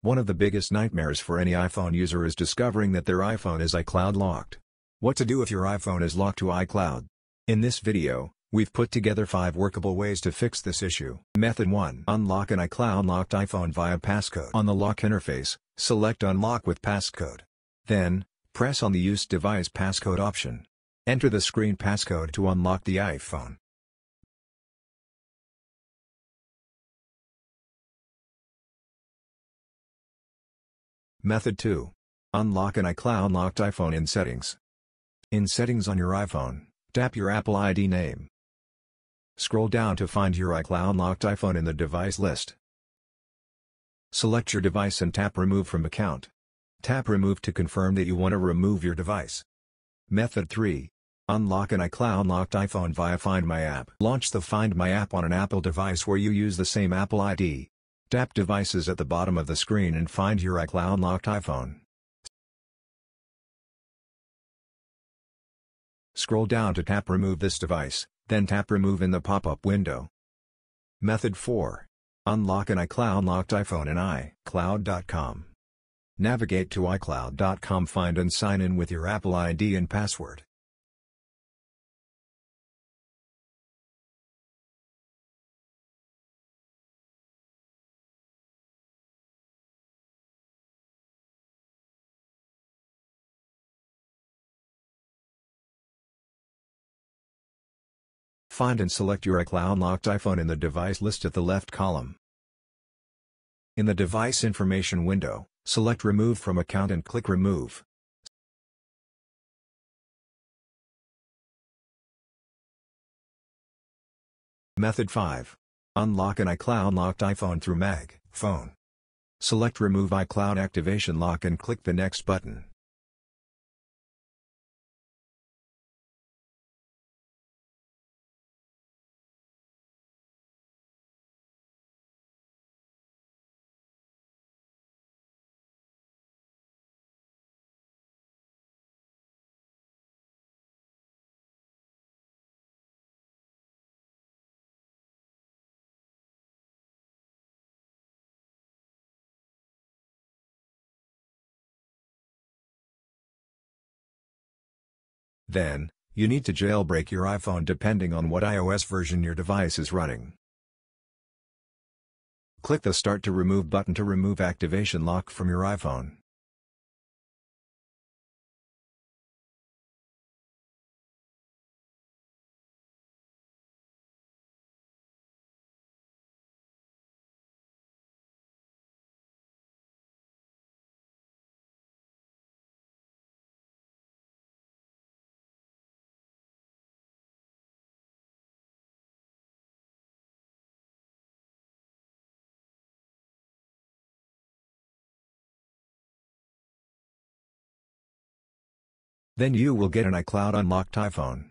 One of the biggest nightmares for any iPhone user is discovering that their iPhone is iCloud locked. What to do if your iPhone is locked to iCloud? In this video, we've put together 5 workable ways to fix this issue. Method 1. Unlock an iCloud locked iPhone via passcode. On the lock interface, select Unlock with passcode. Then, press on the Use Device passcode option. Enter the screen passcode to unlock the iPhone. Method 2. Unlock an iCloud locked iPhone in Settings. In Settings on your iPhone, tap your Apple ID name. Scroll down to find your iCloud locked iPhone in the device list. Select your device and tap Remove from Account. Tap Remove to confirm that you want to remove your device. Method 3. Unlock an iCloud locked iPhone via Find My app. Launch the Find My app on an Apple device where you use the same Apple ID. Tap Devices at the bottom of the screen and find your iCloud locked iPhone. Scroll down to tap Remove this device, then tap Remove in the pop-up window. Method 4. Unlock an iCloud locked iPhone in iCloud.com. Navigate to iCloud.com find and sign in with your Apple ID and password. Find and select your iCloud locked iPhone in the device list at the left column. In the device information window, select Remove from account and click Remove. Method 5. Unlock an iCloud locked iPhone through Mag phone. Select Remove iCloud Activation Lock and click the Next button. Then, you need to jailbreak your iPhone depending on what iOS version your device is running. Click the Start to Remove button to remove activation lock from your iPhone. Then you will get an iCloud unlocked iPhone.